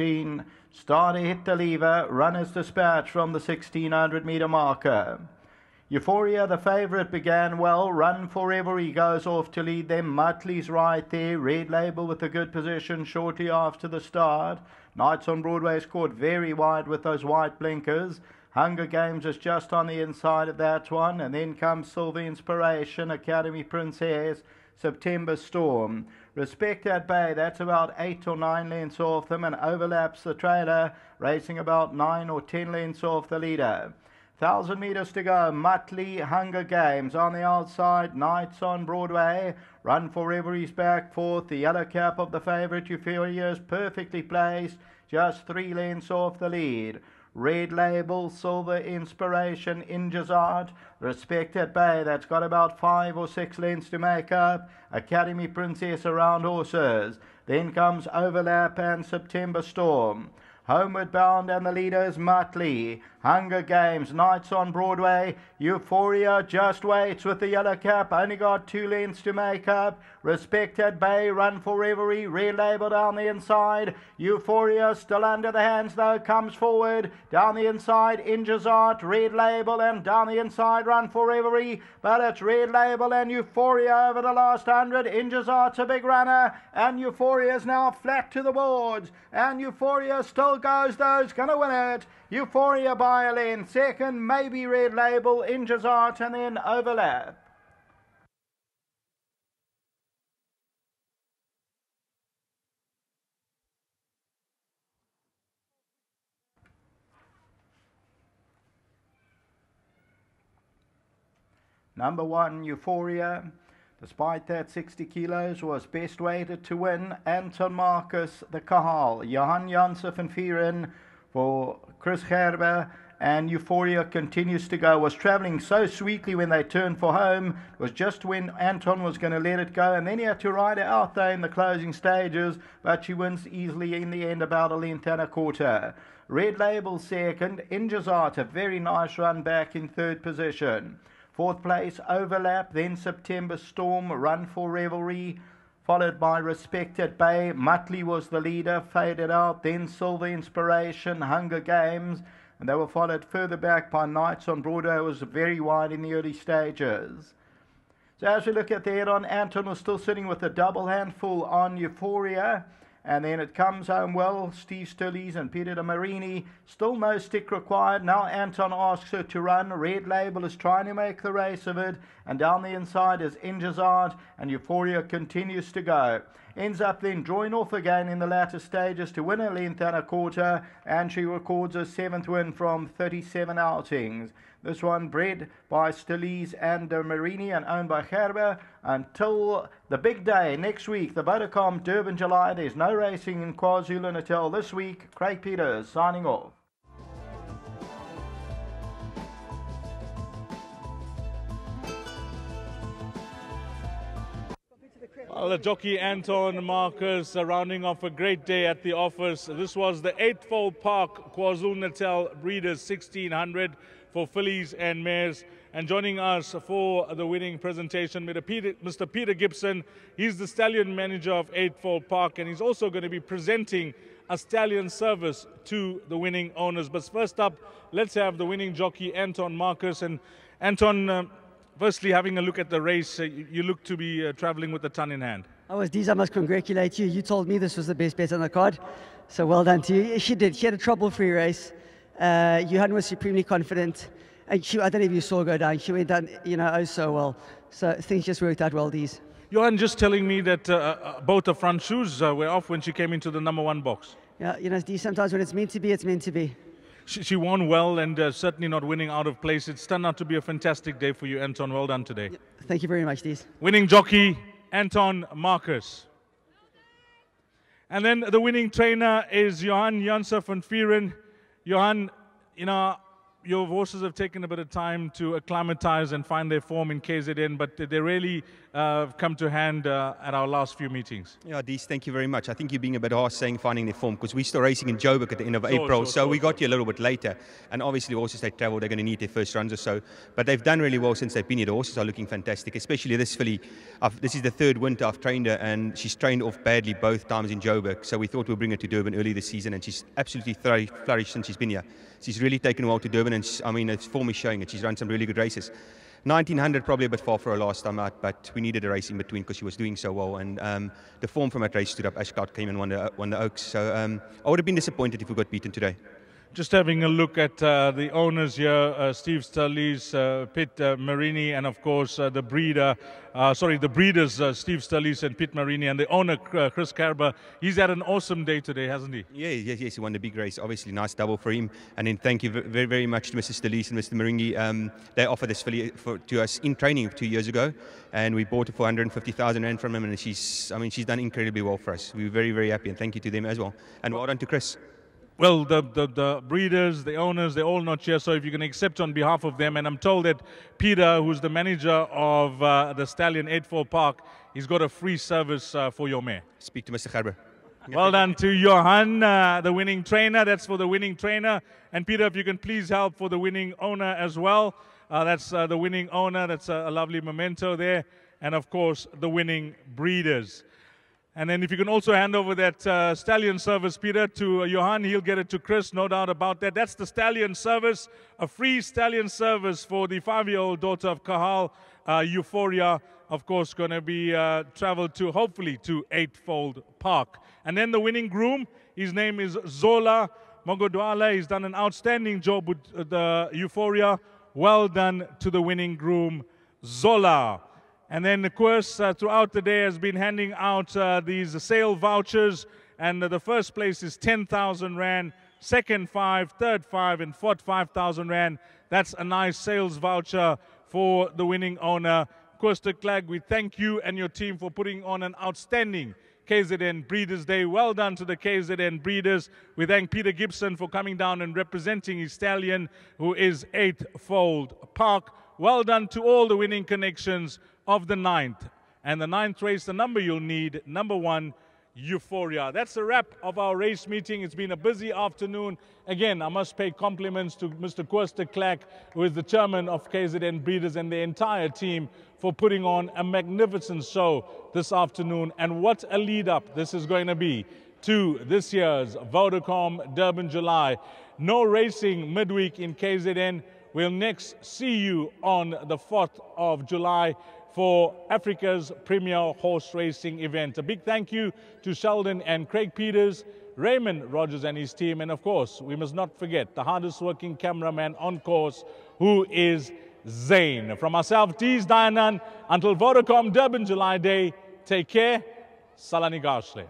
16. Starter hit the lever. Runners dispatch from the 1600 meter marker. Euphoria, the favourite, began well. Run forever, he goes off to lead them. Muttley's right there. Red label with a good position shortly after the start. Knights on Broadway scored very wide with those white blinkers. Hunger Games is just on the inside of that one. And then comes Silver Inspiration, Academy Princess, September Storm. Respect at Bay, that's about eight or nine lengths off them and overlaps the trailer, racing about nine or ten lengths off the leader. Thousand metres to go. Muttley Hunger Games on the outside. Knights on Broadway. Run forever. He's back fourth. The yellow cap of the favourite Euphoria is perfectly placed. Just three lengths off the lead. Red Label, Silver Inspiration, Injazart, Respect at Bay, that's got about five or six lengths to make up. Academy Princess around horses. Then comes Overlap and September Storm. Homeward Bound and the Leaders is Muttley. Hunger Games, Knights on Broadway. Euphoria just waits with the yellow cap. Only got two lengths to make up. Respect at Bay, Run for Reverie. Red label down the inside. Euphoria still under the hands though. Comes forward. Down the inside, Injazart. Red label and down the inside, Run for Reverie. But it's Red label and Euphoria over the last hundred. Injazart's a big runner. And Euphoria is now flat to the boards. And Euphoria still goes those to win it. Euphoria by a length. Second, maybe Red Label, Injazart, and then Overlap. Number one, Euphoria. Despite that, 60 kilos was best weighted to win. Anton Marcus, the Kahal, Johan Janse van Vuuren for Chris Gerber and Euphoria continues to go. Was travelling so sweetly when they turned for home. It was just when Anton was going to let it go, and then he had to ride it out there in the closing stages. But she wins easily in the end, about a length and a quarter. Red Label second. Injazart, a very nice run back in third position. Fourth place, Overlap. Then September Storm, Run for Revelry followed by Respect at Bay. Muttley was the leader, faded out. Then Silver Inspiration, Hunger Games, and they were followed further back by Knights on Broadway. Was very wide in the early stages. So as we look at the head-on, Anton was still sitting with a double handful on Euphoria. And then it comes home well. Steve Stillies and Peter de Marini. Still no stick required. Now Anton asks her to run. Red Label is trying to make the race of it. And down the inside is Injazart. And Euphoria continues to go. Ends up then drawing off again in the latter stages to win a length and a quarter. And she records a seventh win from 37 outings. This one bred by Stillies and Marini and owned by Gerber until the big day next week, the Vodacom Durban July. There's no racing in KwaZulu-Natal this week. Craig Peters signing off. Well, the jockey Anton Marcus rounding off a great day at the office. This was the Eightfold Park KwaZulu-Natal Breeders 1600 for fillies and mares. And joining us for the winning presentation, Mr. Peter, Mr. Peter Gibson. He's the stallion manager of Eightfold Park, and he's also going to be presenting a stallion service to the winning owners. But first up, let's have the winning jockey, Anton Marcus. And Anton, uh, firstly, having a look at the race, uh, you, you, look to be uh, traveling with a ton in hand. I was Deez, I must congratulate you. You told me this was the best bet on the card. So well done to you. She did. She had a trouble-free race. Uh, Johan was supremely confident. And she, I don't know if you saw her go down. She went down, you know, oh so well. So things just worked out well, these. Johan just telling me that uh, uh, both the front shoes uh, were off when she came into the number one box. Yeah, you know, Dee, sometimes when it's meant to be, it's meant to be. She, she won well and uh, certainly not winning out of place. It's turned out to be a fantastic day for you, Anton. Well done today. Thank you very much, Deez. Winning jockey, Anton Marcus. And then the winning trainer is Johan Janse van Vuuren. Johan, you know, your horses have taken a bit of time to acclimatize and find their form in KZN, but they really uh, come to hand uh, at our last few meetings. Yeah, Dees, thank you very much. I think you're being a bit harsh saying finding their form because we're still racing in Joburg at the end of Sure, April, sure, so sure, we got here a little bit later. And obviously, the horses they travel, they're going to need their first runs or so. But they've done really well since they've been here. The horses are looking fantastic, especially this filly. I've, this is the third winter I've trained her, and she's trained off badly both times in Joburg. So we thought we'd bring her to Durban early this season, and she's absolutely flourished since she's been here. She's really taken well to Durban, I mean, its form is showing it. She's run some really good races. 1900 probably a bit far for her last time out, but we needed a race in between because she was doing so well. And um, the form from that race stood up. Ashcott came and won the, won the Oaks. So um, I would have been disappointed if we got beaten today. Just having a look at uh, the owners here, uh, Steve Sturleys, uh, Pitt uh, Marini, and of course uh, the breeder, uh, sorry, the breeders, Steve Sturleys and Pitt Marini, and the owner, Chris Gerber. He's had an awesome day today, hasn't he? Yeah, yes, yes, he won the big race. Obviously, nice double for him. And then thank you very, very much to Mr. Sturleys and Mr. Marini. Um, they offered this filly for, to us in training two years ago, and we bought it for 150,000 rand from him. And she's, I mean, she's done incredibly well for us. We were very, very happy, and thank you to them as well. And well done to Chris. Well, the, the, the breeders, the owners, they're all not here, so if you can accept on behalf of them, and I'm told that Peter, who's the manager of uh, the Stallion Eightfold Park, he's got a free service uh, for your mare. Speak to Mr. Gerber. Well done to Johan, uh, the winning trainer. That's for the winning trainer. And Peter, if you can please help for the winning owner as well. Uh, that's uh, the winning owner. That's a, a lovely memento there. And of course, the winning breeders. And then if you can also hand over that uh, stallion service, Peter, to uh, Johan, he'll get it to Chris, no doubt about that. That's the stallion service, a free stallion service for the five-year-old daughter of Kahal, uh, Euphoria. Of course, going to be uh, traveled to, hopefully, to Eightfold Park. And then the winning groom, his name is Zola Mogodwala. He's done an outstanding job with uh, the Euphoria. Well done to the winning groom, Zola. And then, of course, uh, throughout the day has been handing out uh, these sale vouchers. And uh, the first place is 10,000 Rand, second five, third 5, and fourth 5,000 Rand. That's a nice sales voucher for the winning owner. Of course, Clag, we thank you and your team for putting on an outstanding KZN Breeders' Day. Well done to the KZN Breeders. We thank Peter Gibson for coming down and representing his stallion, who is Eightfold Park. Well done to all the winning connections of the ninth. And the ninth race, the number you'll need, number one, Euphoria. That's a wrap of our race meeting. It's been a busy afternoon. Again, I must pay compliments to Mr. Koester Clack, who is the chairman of KZN Breeders, and the entire team for putting on a magnificent show this afternoon. And what a lead up this is going to be to this year's Vodacom Durban July. No racing midweek in KZN. We'll next see you on the 4th of July for Africa's premier horse racing event. A big thank you to Sheldon and Craig Peters, Raymond Rogers and his team, and of course, we must not forget the hardest working cameraman on course, who is Zane. From myself, Dees Dianan, until Vodacom Durban July Day, take care. Salani Garshle.